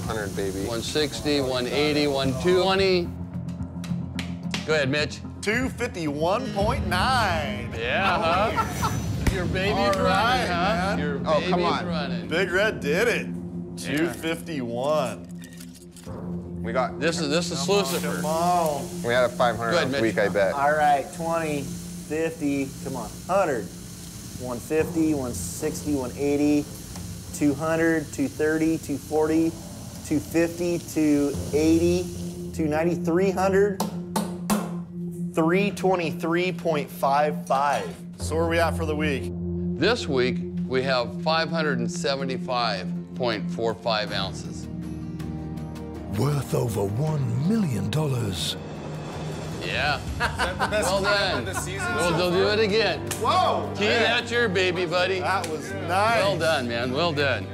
200, baby. 160, 180, 120. Go ahead, Mitch. 251.9. Yeah, huh? Your baby's All running, right, huh? man. Your Oh, baby's come on. running. Big Red did it. 251. We got, This is this is Lucifer. Come Lucifer. on. we had a 500 Go ahead, week, I bet. All right, 20, 50, come on, 100, 150, 160, 180, 200, 230, 240, 250, 280, 290, 300, 323.55. So where are we at for the week? This week we have 575.45 ounces. Worth over $1 million. Yeah. well done. We'll, we'll do it again. Whoa! Key, that's your baby, buddy. That was nice. Well done, man. Well done.